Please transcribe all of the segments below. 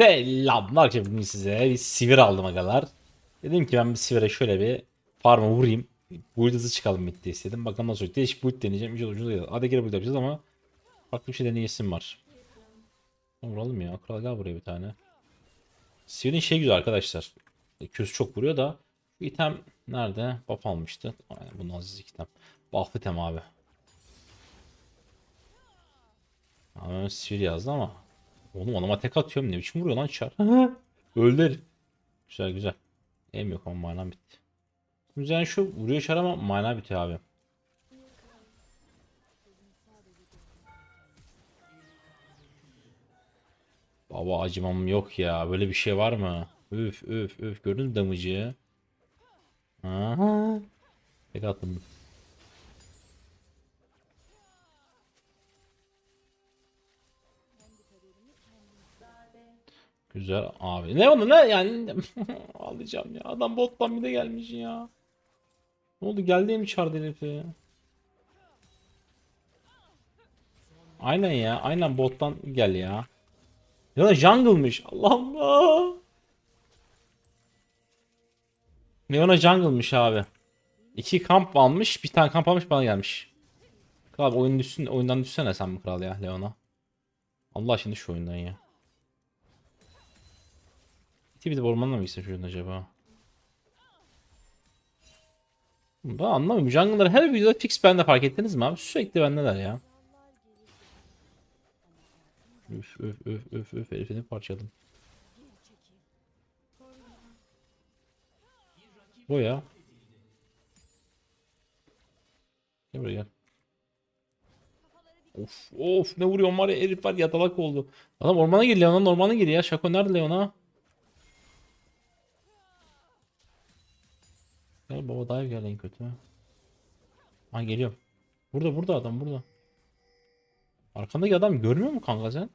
Selamlar ki bugün size bir sivir aldım agalar. Dedim ki ben bir sivire şöyle bir farm'a vurayım. Build hızı çıkalım bitti istedim. Bakalım nasıl olacak. Değişik build deneyeceğim. Ucuz ucuz değil. Hadi geri build yapacağız ama farklı bir şey deneyesim var. Vuralım ya. Kral gel buraya bir tane. Sivir'in şey güzel arkadaşlar. Köz çok vuruyor da şu item nerede? Buff almıştı. Aynen bu aziz item. Buff item abi. Abi Sivir yazdı ama Oğlum adama tek atıyorum ne biçim vuruyor lan çar. Öldü herif. Güzel güzel. Em yok ama mana bitti. Güzel şu vuruyor çar ama mana bitiyor abi. Baba acımam yok ya. Böyle bir şey var mı? Üf üf üf. Gördün mü damıcı? Aha. Tek attım. Güzel abi. Ne onu ne yani ağlayacağım ya. Adam bottan bir de gelmiş ya. Ne oldu geldi mi çardı herifi? Aynen ya. Aynen bottan gel ya. Ya da jungle'mış. Allah Allah. Leona jungle'mış abi. İki kamp almış. Bir tane kamp almış bana gelmiş. Kral oyunun düşsün, oyundan düşsene sen bu kral ya Leona. Allah şimdi şu oyundan ya. Bir de ormanla mı gitse şuradan acaba? Ben anlamıyorum. Jungle'lar her videoda fix bende fark ettiniz mi abi? Sürekli bendeler ya. Üf üf üf üf üf herifini parçaladım. Bu ya. Gel buraya gel. Of of ne vuruyor var ya herif var yatalak oldu. Adam ormana gir Leon'a ormana gir ya. Şako nerede Leon'a? Gel baba dive gel en kötü. Ha geliyorum. Burada burada adam burada. Arkandaki adam görmüyor mu kanka sen?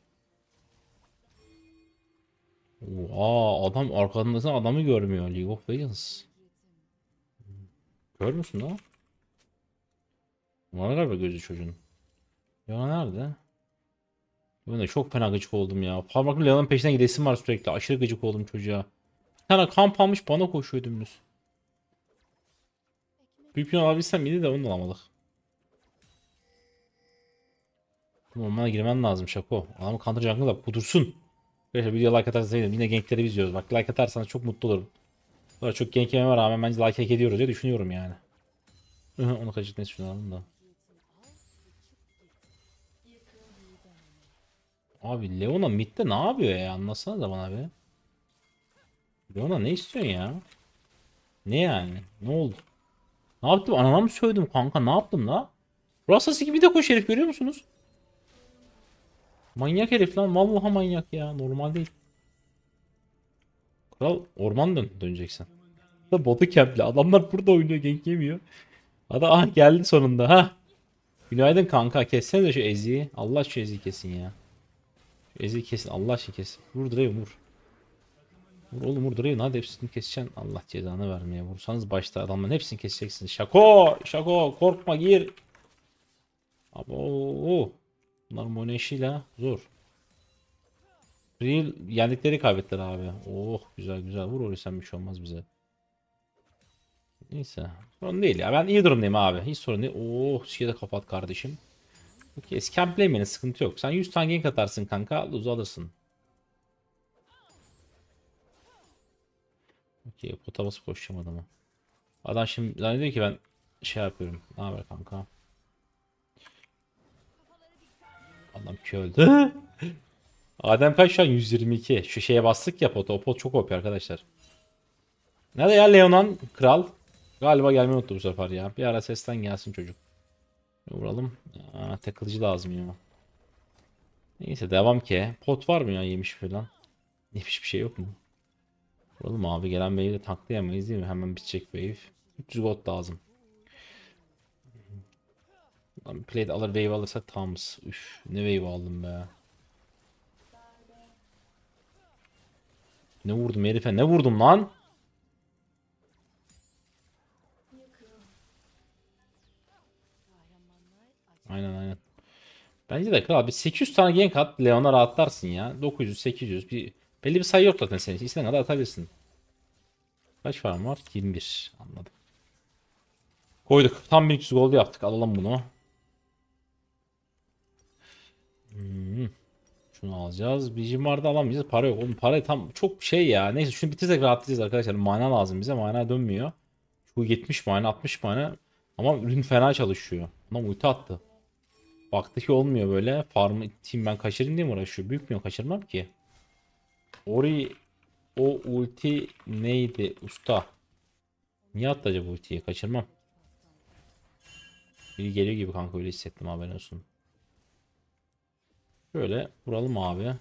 Oha adam arkasındaki adamı görmüyor League of Legends. Gör müsün lan? Var galiba gözü çocuğun. Ya nerede? Ben de çok fena gıcık oldum ya. Parmaklı Leon'un peşinden gidesim var sürekli. Aşırı gıcık oldum çocuğa. Bir tane kamp almış bana koşuyor dümdüz. Büyük bir alabilsem iyiydi de onu da alamadık. Ormana girmen lazım Şako. Adamı counter jungle da kudursun. Arkadaşlar video like atarsanız. Yine gankleri biz izliyoruz. Bak like atarsanız çok mutlu olurum. Sonra çok gank yememe rağmen bence like hak ediyoruz diye düşünüyorum yani. Onu kaçırtmayı düşünüyorum da. Abi Leona midde ne yapıyor ya? Anlasana da bana be. Leona ne istiyorsun ya? Ne yani? Ne oldu? Ne yaptım? Anana mı söyledim kanka? Ne yaptım la? Rastası gibi de koş herif görüyor musunuz? Manyak herif lan. Vallahi manyak ya. Normal değil. Kral orman dön döneceksin. Da botu kempli. Adamlar burada oynuyor. Gank yemiyor. Adam ah geldi sonunda. ha. Günaydın kanka. Kessene de şu Ezi'yi. Allah şu Ezi'yi kesin ya. Şu Ezi'yi kesin. Allah aşkına kesin. Vur Draven vur. Vur oğlum vur Draven hadi hepsini keseceksin. Allah cezanı vermeye. Vursanız başta adamların hepsini keseceksiniz. Şako! Şako! Korkma gir. Abo. Bunlar Moneşi'yle zor. Real yendikleri kaybettiler abi. Oh güzel güzel. Vur oraya sen bir şey olmaz bize. Neyse. Sorun değil ya. Ben iyi durumdayım abi. Hiç sorun değil. Oh şeyi de kapat kardeşim. Okey. Scamplaymenin sıkıntı yok. Sen 100 tane gank atarsın kanka. Luz alırsın. Okey. Pota basıp koşacağım adama. Adam şimdi zannediyor ki ben şey yapıyorum. Ne haber kanka? Adam ki öldü. Adem kaç şu an 122. Şu şeye bastık ya pota. O pot çok OP arkadaşlar. Nerede ya Leonan kral? Galiba gelmeyi unuttu bu sefer ya. Bir ara sesten gelsin çocuk. Vuralım. Aa, takılıcı lazım ya. Neyse devam ki. Pot var mı ya yemiş falan? Yemiş bir şey yok mu? Vuralım abi gelen wave'i de tanklayamayız değil mi? Hemen bitecek wave. 300 gold lazım. Plate alır wave alırsa tamız. Üf ne wave aldım be. Ne vurdum herife ne vurdum lan? Aynen aynen. Bence de kral bir 800 tane gank at Leon'a rahatlarsın ya. 900 800 bir Belli bir sayı yok zaten senin için. İstediğin kadar atabilirsin. Kaç farm var? 21. Anladım. Koyduk. Tam 1200 gold yaptık. Alalım bunu. Hmm. Şunu alacağız. Bizim vardı alamayacağız. Para yok. Oğlum para tam çok şey ya. Neyse şunu bitirsek rahatlayacağız arkadaşlar. Mana lazım bize. Mana dönmüyor. Şu 70 mana 60 mana. Ama ürün fena çalışıyor. Adam ulti attı. Baktı ki olmuyor böyle. Farmı iteyim ben kaçırayım diye mi uğraşıyor? Büyük mü kaçırmam ki. Ori o ulti neydi usta? Niye attı acaba ultiyi? Kaçırmam. Biri geliyor gibi kanka öyle hissettim haberin olsun. Şöyle vuralım abi.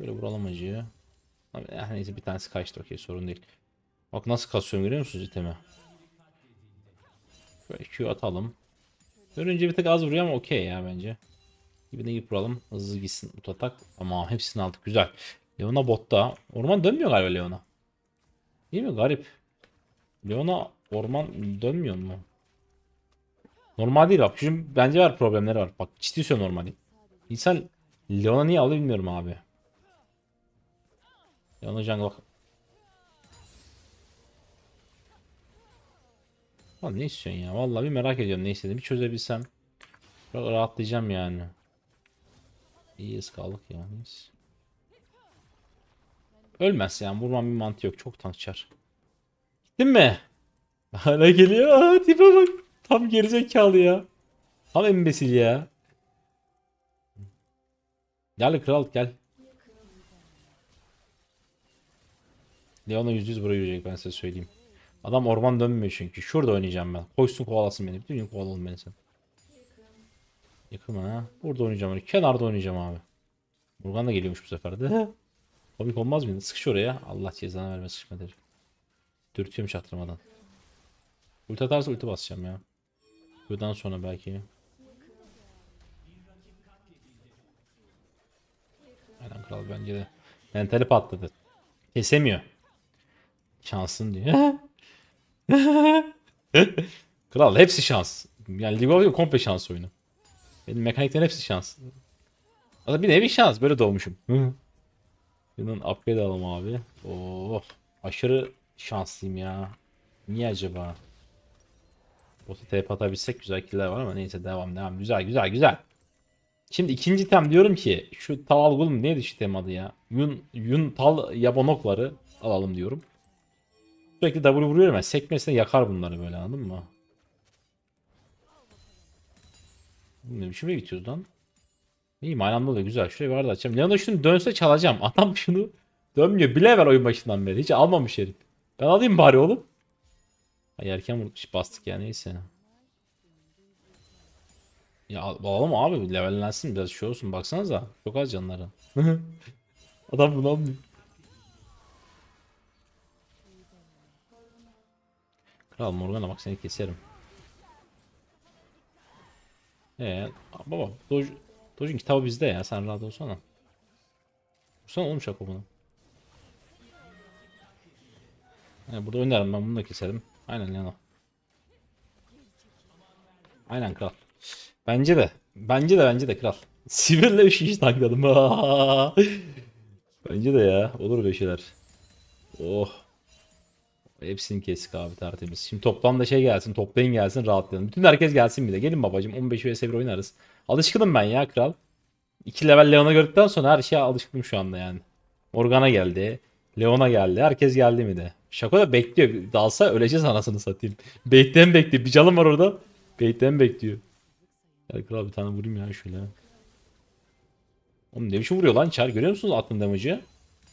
Böyle vuralım acıyı. Abi, eh, neyse bir tanesi kaçtı okey sorun değil. Bak nasıl kasıyorum görüyor musunuz itemi? Böyle Q atalım. Görünce bir tık az vuruyor ama okey ya bence. Dibine gidip. Hızlı gitsin ult atak. Ama hepsini aldık güzel. Leona botta. Orman dönmüyor galiba Leona. Değil mi? Garip. Leona orman dönmüyor mu? Normal değil bak. Şimdi bence var problemleri var. Bak ciddi söylüyorum normal değil. İnsan Leona niye alıyor bilmiyorum abi. Leona jungle bak. Lan ne istiyorsun ya? Vallahi bir merak ediyorum ne istediğimi. Bir çözebilsem. Ra- Rahatlayacağım yani. İyiyiz kaldık ya. Neyse. Ölmez yani. Vurmam bir mantığı yok. Çok tankçar. Gittin mi? Hala geliyor. Aa, tipe bak. Tam gerizekalı ya. Tam embesil ya. Gel kral gel. Leona %100 buraya yürüyecek ben size söyleyeyim. Adam orman dönmüyor çünkü. Şurada oynayacağım ben. Koşsun kovalasın beni. Bütün gün kovalalım beni sen. Yakın ha. Burada oynayacağım. Öyle. Kenarda oynayacağım abi. Burgan da geliyormuş bu sefer de. Komik olmaz mıydı? Sıkış oraya. Allah cezanı verme sıkışma derim. Dürtüyorum çaktırmadan. Ulti atarsa ulti basacağım ya. Buradan sonra belki. Aynen kral bence de. Mentali patladı. Kesemiyor. Şansın diyor. kral hepsi şans. Yani League of Legends komple şans oyunu. Benim mekaniklerin hepsi şans. Aslında bir nevi şans. Böyle doğmuşum. Bunun upgrade alalım abi. Oh, aşırı şanslıyım ya. Niye acaba? Bota TP atabilsek güzel killer var ama neyse devam devam. Güzel güzel güzel. Şimdi ikinci tem diyorum ki şu tal gulum neydi şu tem adı ya? Yun, yun tal yabanokları alalım diyorum. Sürekli W vuruyorum ya sekmesine yakar bunları böyle anladın mı? Biçim yere gidiyoruz lan? İyi manamda da güzel. Şuraya bir arada açacağım. Leona şunu dönse çalacağım. Adam şunu dönmüyor. Bile ver oyun başından beri. Hiç almamış herif. Ben alayım bari oğlum. Ay erken vurmuş bastık ya neyse. Ya al- alalım abi levellensin biraz şey olsun baksanıza. Çok az canları. Adam bunu almıyor. Kral Morgana bak seni keserim. Ee, baba Doge, Doge'un kitabı bizde ya sen rahat olsana. Vursana oğlum şaka. He, burada oynarım ben bunu da keserim. Aynen Leno. Aynen kral. Bence de. Bence de bence de kral. Sivirle bir şiş tankladım. bence de ya. Olur böyle şeyler. Oh. Hepsini kestik abi tertemiz. Şimdi toplamda şey gelsin. Toplayın gelsin rahatlayalım. Bütün herkes gelsin bir de. Gelin babacım 15 vs 1 oynarız. Alışkınım ben ya kral. 2 level Leon'a gördükten sonra her şeye alışkınım şu anda yani. Morgana geldi. Leon'a geldi. Herkes geldi mi de. Şako da bekliyor. Dalsa öleceğiz anasını satayım. Bait'ten bekliyor. Bir canım var orada. Bait'ten bekliyor. Gel kral bir tane vurayım ya şöyle. Oğlum ne biçim vuruyor lan Çar görüyor musunuz attığın damage'ı?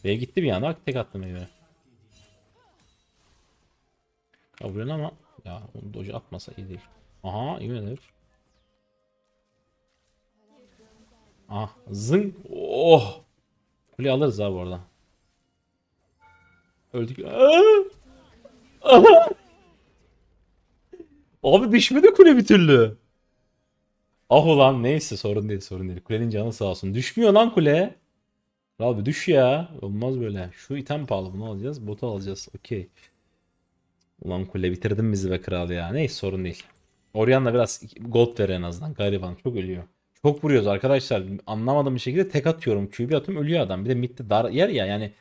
B'ye gitti bir yana tek attım eve. Ya vuruyor ama ya onu doge atmasa iyi değil. Aha iyi oynadı. Ah zın. Oh. Kuleyi alırız abi orada. Öldük. Abi düşmedi kule bir türlü. Ah ulan neyse sorun değil sorun değil. Kulenin canı sağ olsun. Düşmüyor lan kule. Bir düş ya. Olmaz böyle. Şu item pahalı bunu alacağız. Botu alacağız. Okey. Ulan kule bitirdin bizi be kral ya. Neyse sorun değil. Orianna biraz gold ver en azından. Gariban çok ölüyor. Çok vuruyoruz arkadaşlar. Anlamadığım bir şekilde tek atıyorum. QB atıyorum ölüyor adam. Bir de midde dar yer ya yani.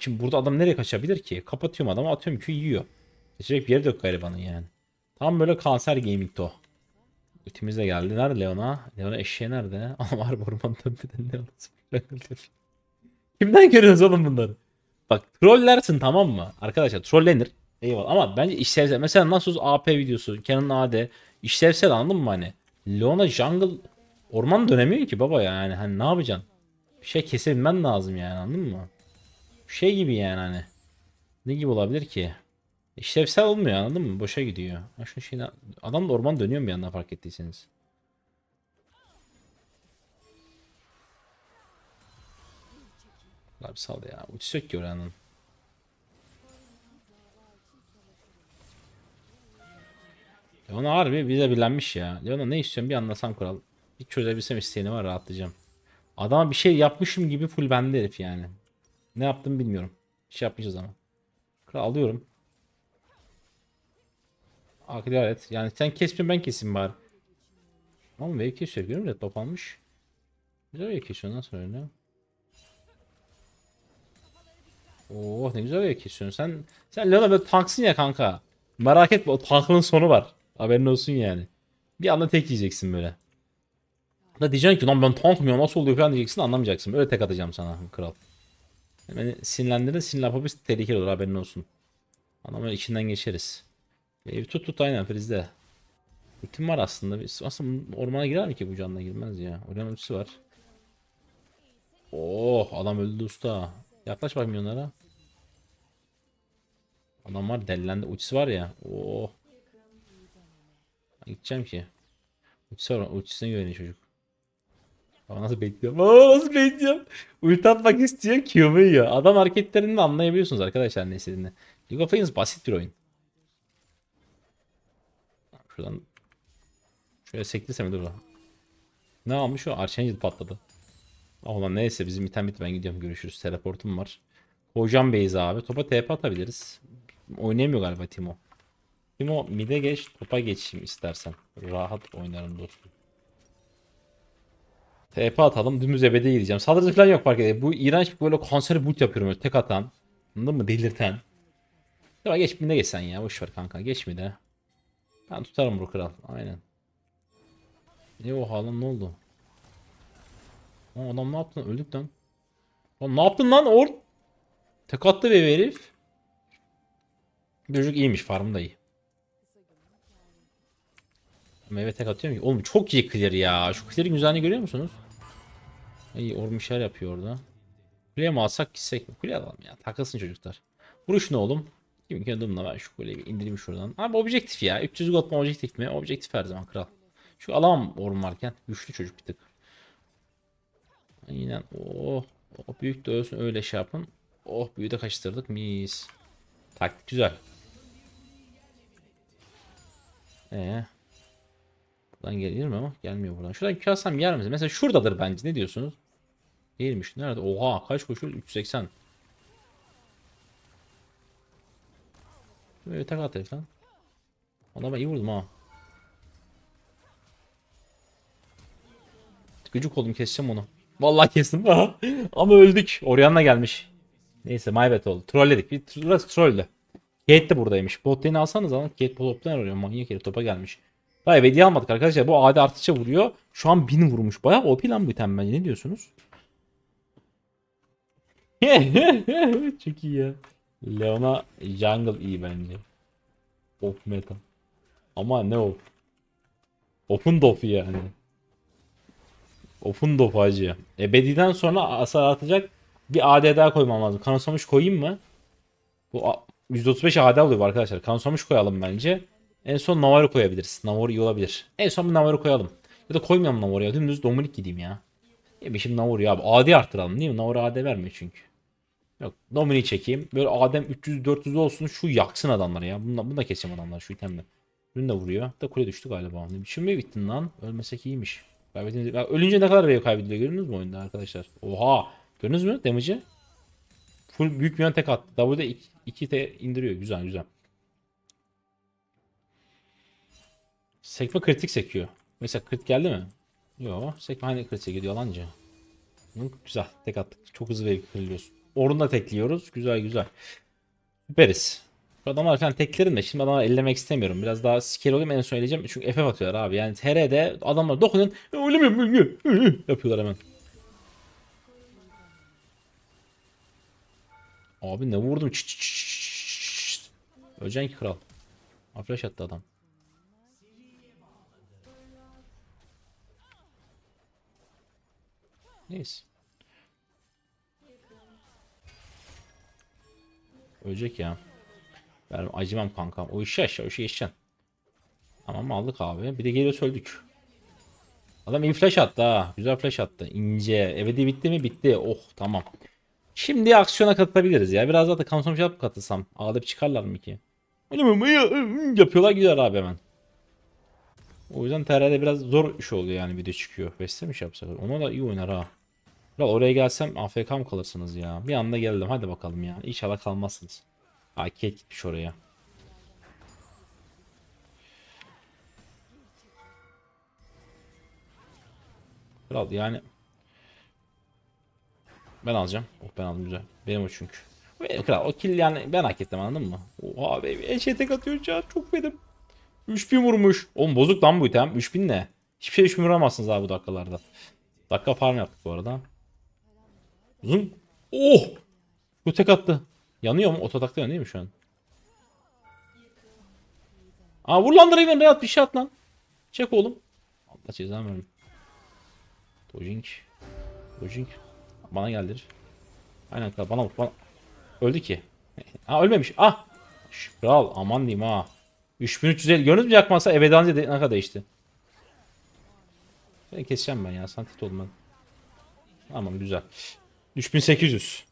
Şimdi burada adam nereye kaçabilir ki? Kapatıyorum adamı atıyorum Q yiyor. Seçecek bir yeri de yok garibanın yani. Tam böyle kanser gaming'ti o. Ultimiz de geldi. Nerede Leona? Leona eşeği nerede? Ama var orman tepeden Leona. Kimden görüyorsunuz oğlum bunları? Bak trollersin tamam mı? Arkadaşlar trollenir. Eyvallah ama bence işlevsel. Mesela nasıl AP videosu, Canon AD işlevsel anladın mı hani? Leona jungle orman dönemiyor ki baba yani. Hani ne yapacaksın? Bir şey kesebilmen lazım yani anladın mı? Şey gibi yani hani. Ne gibi olabilir ki? İşlevsel olmuyor anladın mı? Boşa gidiyor. Şu şeyine... Adam da orman dönüyor mu bir yandan fark ettiyseniz? Abi sal ya. Yok ki oranın. Leona harbi bize bilenmiş ya. Leona ne istiyorsun bir anlasam kural. Bir çözebilsem isteğini var rahatlayacağım. Adama bir şey yapmışım gibi full bende herif yani. Ne yaptım bilmiyorum. Bir şey yapmışız ama. Kral alıyorum. Akıl et. Yani sen kesmiyorsun ben keseyim bari. Ama wave kesiyor görüyor musun? Top almış. Güzel wave kesiyor nasıl öyle? Oh ne güzel wave kesiyorsun. Sen sen Leona böyle tanksın ya kanka. Merak etme o tankın sonu var. Haberin olsun yani. Bir anda tek yiyeceksin böyle. Da diyeceksin ki lan ben ya nasıl oluyor falan diyeceksin anlamayacaksın. Öyle tek atacağım sana kral. Beni sinirlendirin sinirli yapabilirsin tehlikeli olur haberin olsun. Adamın içinden geçeriz. Evi tut tut aynen frizde. Ultim var aslında. Aslında ormana girer mi ki bu canla girmez ya. Orman ultisi var. Oh adam öldü usta. Yaklaş bak milyonlara. Adam var delilendi. Ultisi var ya. Oh. Gideceğim ki. Var. Ultisine güveniyor çocuk. Ama nasıl bekliyorum? Aa, nasıl bekliyorum? Ulti atmak istiyor. Q'mu yiyor. Adam hareketlerini anlayabiliyorsunuz arkadaşlar ne istediğini. League of Legends basit bir oyun. Şuradan şöyle sektirsem dur. Ne almış o? Archangel patladı. Ulan neyse bizim item bitti ben gidiyorum görüşürüz. Teleportum var. Hocam Beyza abi. Topa TP atabiliriz. Oynayamıyor galiba Timo. Timo mid'e geç topa geçeyim istersen. Rahat oynarım dostum. TP atalım dümdüz ebede gideceğim. Saldırı falan yok fark edeyim. Bu iğrenç böyle konser boot yapıyorum öyle tek atan. Anladın mı? Delirten. Ya geç mid'e geç sen ya. Boşver kanka. Geç mid'e. Ben tutarım bu kral. Aynen. Ne o halin ne oldu? Aa, adam ne yaptın? Öldük lan. Lan ne yaptın lan or? Tek attı be herif. Çocuk iyiymiş farm iyi. Meyve tek atıyor mu? Oğlum çok iyi clear ya. Şu clear'in güzelliğini görüyor musunuz? İyi ormişer yapıyor orada. Kuleye mi alsak gitsek mi? Kuleye alalım ya. Takılsın çocuklar. Vuruş ne oğlum? Kim ki adımla ben şu kuleyi bir indireyim şuradan. Abi objektif ya. 300 gold mu objektif mi? Objektif her zaman kral. Şu alamam orm varken. Güçlü çocuk bir tık. Aynen. Oh. Oh büyük de ölsün öyle şey yapın. Oh büyüğü de kaçtırdık. Mis. Taktik güzel. Ee. Buradan gelir mi ama gelmiyor buradan. Şuradan kasam yer misin? Mesela şuradadır bence. Ne diyorsunuz? Değilmiş. Nerede? Oha kaç koşuyor? 380. Böyle tek at lan. Adama iyi vurdum ha. Gıcık oldum keseceğim onu. Vallahi kestim. Ama öldük. Orianna gelmiş. Neyse maybet oldu. Trolledik. Bir burası trolldü. Kate de buradaymış. Bot lane'i alsanız lan. Kate bot'tan arıyor. Manyak herif topa gelmiş. Vay vedi almadık arkadaşlar. Bu AD artışça vuruyor. Şu an 1000 vurmuş. Bayağı OP lan bu item bence. Ne diyorsunuz? Çok iyi ya. Leona Jungle iyi bence. Op meta. Ama ne op? Op'un dopu yani. Op'un dopu acı. Ebedi'den sonra asar atacak bir AD daha koymam lazım. Kanıtsamış koyayım mı? Bu a- %35 AD oluyor bu arkadaşlar. Kanıtsamış koyalım bence. En son Navarro koyabiliriz. Navarro iyi olabilir. En son bir Navarro koyalım. Ya da koymayalım Navarro'ya. Dümdüz Dominik gideyim ya. Ya bir şimdi Navarro'yu abi. AD arttıralım değil mi? Navarro AD vermiyor çünkü. Yok Dominik'i çekeyim. Böyle Adem 300-400 olsun şu yaksın adamları ya. Bunu bunu da keseceğim adamlar şu itemle. Ürün de vuruyor. Da kule düştü galiba. Ne biçim mi bittin lan? Ölmesek iyiymiş. Kaybettiğimiz... Ölünce ne kadar wave kaybediliyor gördünüz mü oyunda arkadaşlar? Oha! Gördünüz mü damage'i? Full büyük bir tek attı. W'de 2 t indiriyor. Güzel güzel. Sekme kritik sekiyor. Mesela crit geldi mi? Yo, sekme hani kritse gidiyor lanca. Hı, güzel. Tek attık. Çok hızlı ve kırılıyoruz. Orunu da tekliyoruz. Güzel güzel. Süperiz. Adamlar falan teklerim de şimdi adamları ellemek istemiyorum. Biraz daha skill olayım en son eleyeceğim. Çünkü FF atıyorlar abi. Yani TR'de adamlar mi? Yapıyorlar hemen. Abi ne vurdum? Öleceksin ki kral. Ha, Flash attı adam. Neyse. Ölecek ya. Ben acımam kankam. O işi aşağı, o işi geçeceksin. Tamam aldık abi. Bir de geliyor öldük. Adam iyi flash attı ha. Güzel flash attı. İnce. Ebedi bitti mi? Bitti. Oh tamam. Şimdi aksiyona katılabiliriz ya. Biraz daha da kanson yapıp katılsam. Ağlayıp çıkarlar mı ki? Öyle mi? Yapıyorlar gidiyor abi hemen. O yüzden TR'de biraz zor iş oluyor yani video çıkıyor. Beste mi şey yapsak? Ona da iyi oynar ha. Kral oraya gelsem AFK mı kalırsınız ya? Bir anda geldim hadi bakalım ya. İnşallah kalmazsınız. AK gitmiş oraya. Kral yani ben alacağım. Oh ben aldım güzel. Benim o çünkü. Ve Kral o kill yani ben hak ettim anladın mı? Oha baby eşe tek atıyor ya çok benim. 3000 vurmuş. Oğlum bozuk lan bu item. 3000 ne? Hiçbir şey 3000 vuramazsınız abi bu dakikalarda. Dakika farm yaptık bu arada. Uzun. Oh! Bu tek attı. Yanıyor mu? Ototakta yanıyor mu şu an? Aa vur lan Draven Reyat bir şey at lan. Çek oğlum. Allah cezanı versin. Dojink. Dojink. Bana geldir. Aynen kral bana vur bana. Öldü ki. Ha ölmemiş. Ah. Şş, aman diyeyim ha. 3350 gördünüz mü yakmasa ebedanca de, ne kadar değişti. Seni keseceğim ben ya. Santit oldum ben. Tamam güzel. 3800.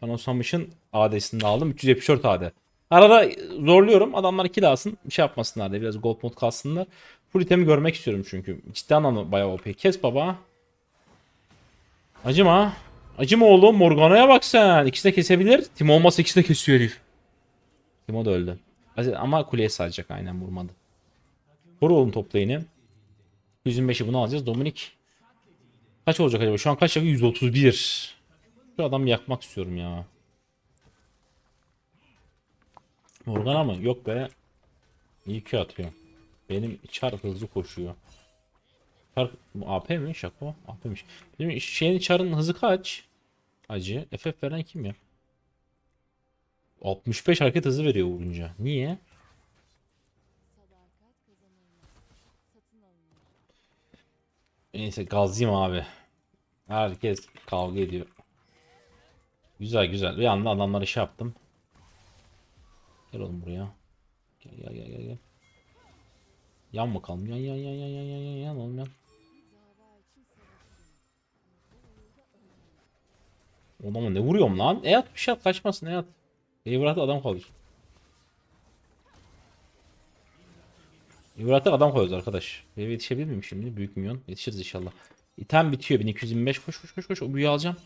Canon Samış'ın AD'sini aldım. 374 AD. Arada zorluyorum. Adamlar kill alsın. Bir şey yapmasınlar diye. Biraz gold mod kalsınlar. Full itemi görmek istiyorum çünkü. Ciddi anlamda bayağı OP. Kes baba. Acıma. Acıma oğlum. Morgana'ya bak sen. İkisi de kesebilir. Tim olmazsa ikisi de kesiyor herif. Timo da öldü. Ama kuleye saracak aynen vurmadı. Vur oğlum topla yine. 125'i bunu alacağız. Dominik. Kaç olacak acaba? Şu an kaç yakıyor? 131. Şu adamı yakmak istiyorum ya. Morgana mı? Yok be. İyi ki atıyor. Benim çar hızlı koşuyor. Çar bu AP mi? Şaka. AP'miş. Benim şeyin çarın hızı kaç? Acı. FF veren kim ya? 65 hareket hızı veriyor vurunca. Niye? Neyse gazlayayım abi. Herkes kavga ediyor. Güzel güzel. Bir anda adamları şey yaptım. Gel oğlum buraya. Gel gel gel gel. gel. Yan bakalım. Yan yan yan yan yan yan yan yan oğlum yan. Adama ne vuruyorum lan? E at bir şey at kaçmasın e at. Evrat'ta adam kalır. Evrat'ta adam koyuyoruz arkadaş. Eve yetişebilir miyim şimdi? Büyük milyon. Yetişiriz inşallah. İtem bitiyor 1225. Koş koş koş koş. O büyüğü alacağım.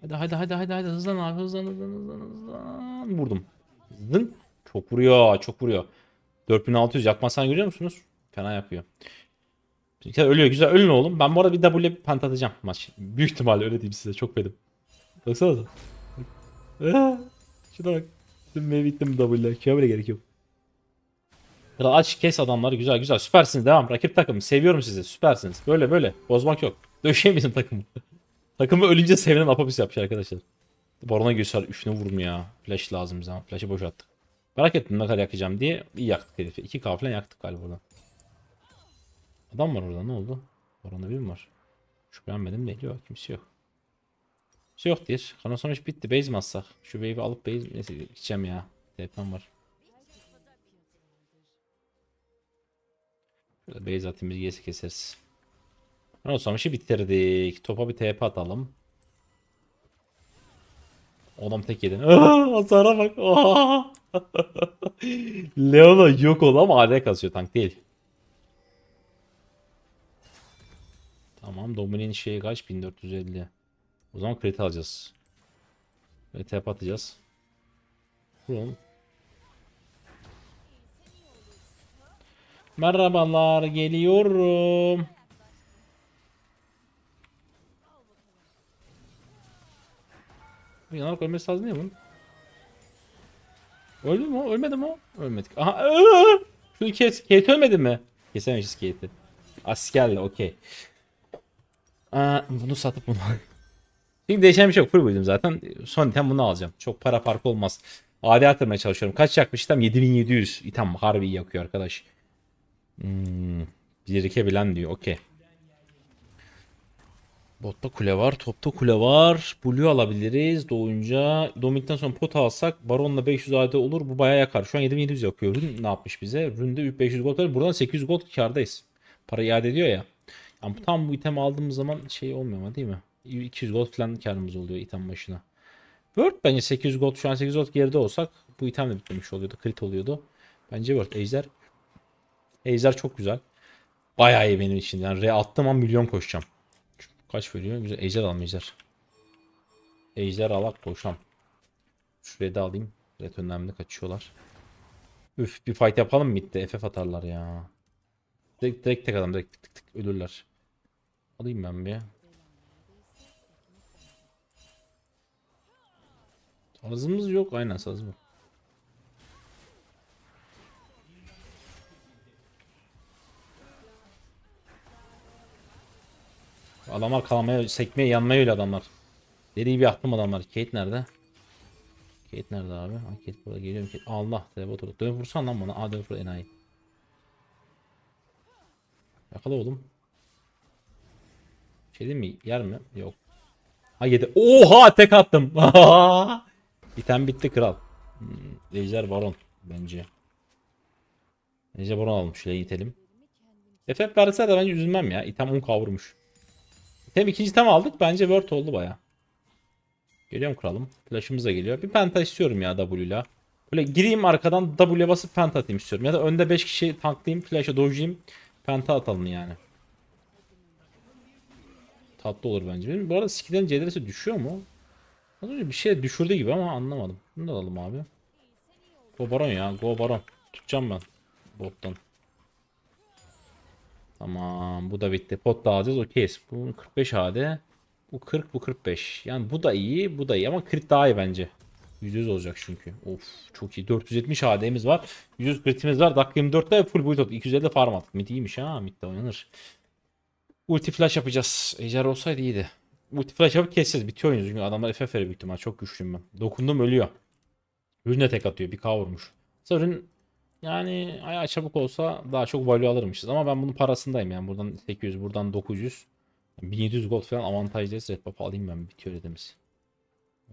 Hadi hadi hadi hadi hadi hızlan abi hızlan hızlan hızlan hızlan. Vurdum. Zın. Çok vuruyor çok vuruyor. 4600 yakmasan görüyor musunuz? Fena yapıyor. Bizimkiler ölüyor güzel ölün oğlum. Ben bu arada bir W pent atacağım maç. Büyük ihtimalle öyle diyeyim size çok benim. Baksanıza. Aa, Şuna bak. Dönmeye bittim W'le. Kime bile gerek yok. Kral aç kes adamları güzel güzel süpersiniz devam rakip takım seviyorum sizi süpersiniz böyle böyle bozmak yok döşeyin bizim takımı takımı ölünce sevinen apapis yapmış arkadaşlar. Barona göster üstüne vurum ya. Flash lazım bize. Flash'ı boş attık. Merak ettim ne kadar yakacağım diye. İyi yaktık herifi. 2k falan yaktık galiba orada adam var orada ne oldu? Barona bir mi var? Şüphelenmedim değil. Yok kimse yok. Kimse yok diyor kanal sonuç bitti. Base mi şu wave'i alıp base neyse gideceğim ya. TP'm var. Şöyle base atayım biz keseriz. O zaman işi bitirdik. Topa bir TP atalım. Adam tek yedi. Aa, Hasara bak. Leona yok oldu ama AD kasıyor tank değil. Tamam Dominik'in şeyi kaç? 1450. O zaman crit alacağız. Ve TP atacağız. Vuralım. Merhabalar geliyorum. Yanarak ölmesi lazım değil mi? Öldü mü o? Ölmedi mi o? Ölmedik. Aha. ıı! Şunu kes. Kate ölmedi mi? Kesemeyiz Kate'i. Askerle okey. Bunu satıp bunu Şimdi değişen bir şey yok. Full buydum zaten. Son item bunu alacağım. Çok para farkı olmaz. AD artırmaya çalışıyorum. Kaç yakmış item? 7700. İtem harbi yakıyor arkadaş. Hmm. Birikebilen diyor. Okey. Botta kule var. Topta kule var. Blue alabiliriz. Doğunca. Dominik'ten sonra pot alsak. Baron'la 500 AD olur. Bu bayağı yakar. Şu an 7700 yakıyor. Rün ne yapmış bize? Ründe 500 gold var. Buradan 800 gold kardayız. Para iade ediyor ya. Yani tam bu item aldığımız zaman şey olmuyor ama değil mi? 200 gold falan karımız oluyor item başına. Word bence 800 gold şu an 800 gold geride olsak bu item de bitmemiş oluyordu. Crit oluyordu. Bence Word. Ejder. Ejder çok güzel. Bayağı iyi benim için. Yani re attığım an milyon koşacağım. Kaç veriyor? Güzel. Ejder alalım ejder. Ejder alak koşam. Şuraya da alayım. Red önemli kaçıyorlar. Üf bir fight yapalım mı bitti. FF atarlar ya. Direkt, direkt tek adam direkt tık tık tık ölürler. Alayım ben bir. Sazımız yok. Aynen sazım yok. Adamlar kalmaya, sekmeye, yanmaya öyle adamlar. Deli bir aklım adamlar. Kate nerede? Kate nerede abi? Ha, Kate burada geliyor. Kate. Allah telefon oldu. Dön vursan lan bana. Aa dön vur enayi. Yakala oğlum. Şey değil mi? Yer mi? Yok. Ha yedi. Oha tek attım. İtem bitti kral. Hmm, Ejder Baron bence. Ejder Baron almış. Şuraya itelim. FF verse de bence üzülmem ya. İtem 10 kavurmuş. İtem ikinci item aldık. Bence word oldu baya. Geliyorum kralım. Flash'ımız da geliyor. Bir penta istiyorum ya W ile. Böyle gireyim arkadan W'ye basıp penta atayım istiyorum. Ya da önde 5 kişi tanklayayım. Flash'a dojayım. Penta atalım yani. Tatlı olur bence. Benim bu arada skill'lerin CDR'si düşüyor mu? Az önce bir şey düşürdü gibi ama anlamadım. Bunu da alalım abi. Go Baron ya. Go Baron. Tutacağım ben. Bottan. Tamam. Bu da bitti. Pot da alacağız. Okeyiz. Bu 45 AD. Bu 40 bu 45. Yani bu da iyi. Bu da iyi ama crit daha iyi bence. %100 olacak çünkü. Of çok iyi. 470 AD'miz var. 100 critimiz var. Dakika 24'te full build oldu. 250 de farm attık. Mid iyiymiş ha. Mid de oynanır. Ulti flash yapacağız. Ejder olsaydı iyiydi. Ulti flash yapıp keseceğiz. Bitiyor oyunuz çünkü adamlar FF büyük ihtimal. Çok güçlüyüm ben. Dokundum ölüyor. Ürüne tek atıyor. Bir K vurmuş. Ürün yani ayağı çabuk olsa daha çok value alırmışız. Ama ben bunun parasındayım yani. Buradan 800 buradan 900. 1700 gold falan avantajlıyız. Red buff alayım ben. Bitiyor dediğimiz.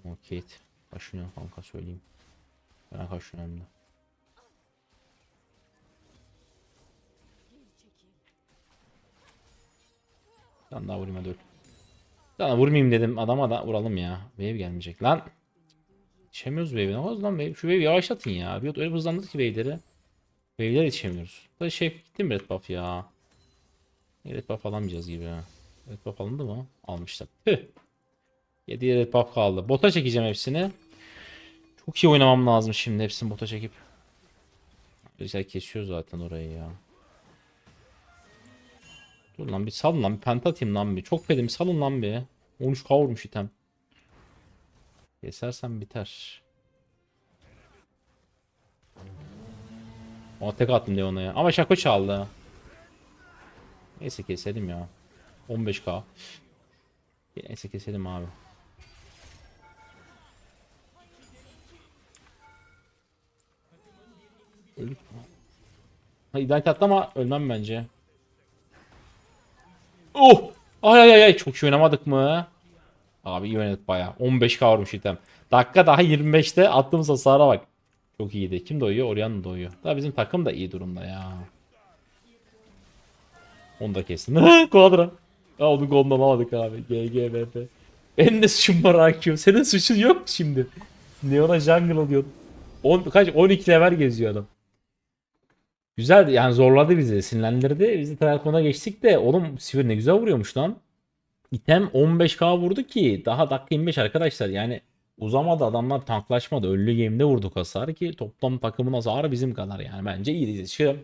Okey. Kaşınıyor kanka söyleyeyim. Kaşınıyorum hem de. Ben daha vurayım hadi öl. Sana vurmayayım dedim adama da vuralım ya. Wave gelmeyecek lan. Yetişemiyoruz wave'e. Ne oldu lan wave? Şu wave yavaşlatın ya. Bir öyle hızlandırdı ki wave'leri. Wave'ler yetişemiyoruz. Da şey gitti mi red buff ya? Red buff alamayacağız gibi. Red buff alındı mı? Almışlar. Tüh. 7 red buff kaldı. Bota çekeceğim hepsini. Çok iyi oynamam lazım şimdi hepsini bota çekip. Güzel kesiyor zaten orayı ya. Dur lan bir salın lan bir penta atayım lan bir. Çok pedim salın lan bir. 13 kavurmuş item. Kesersem biter. O tek attım diye ona ya. Ama şako çaldı. Neyse keselim ya. 15k. Neyse keselim abi. Ölüp Ha idarete atlama ölmem bence. Oh! Ay ay ay çok iyi oynamadık mı? Abi iyi oynadık baya. 15 kavurmuş item. Dakika daha 25'te attığımız hasara bak. Çok iyiydi. Kim doyuyor? Orion doyuyor. Daha bizim takım da iyi durumda ya. Onu da kestim. Quadra. Ya onu golden alamadık abi. GGVP. Benim de suçum var AQ. Senin suçun yok şimdi. Neon'a jungle alıyordun. 10, kaç? 12 level geziyor adam. Güzeldi yani zorladı bizi sinirlendirdi. Biz de Trabzon'a geçtik de oğlum Sivir ne güzel vuruyormuş lan. İtem 15k vurdu ki daha dakika 25 arkadaşlar yani uzamadı adamlar tanklaşmadı. Ölü game'de vurduk hasarı ki toplam takımın hasarı bizim kadar yani bence iyi. Çıkalım.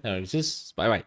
Bay bay.